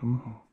很好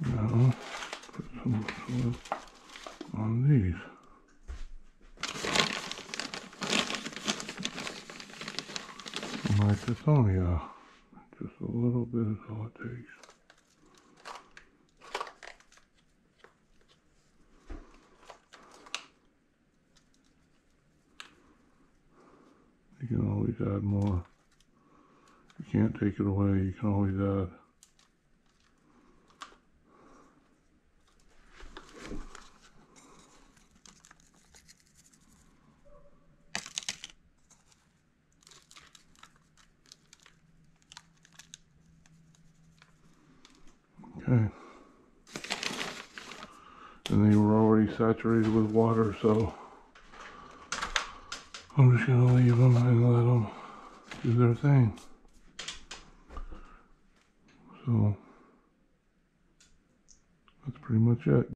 Now, put some soil on these. This. Just a little bit is all it takes. You can always add more. You can't take it away, you can always add. Okay. And they were already saturated with water, so I'm just gonna leave them and let them do their thing. So that's pretty much it.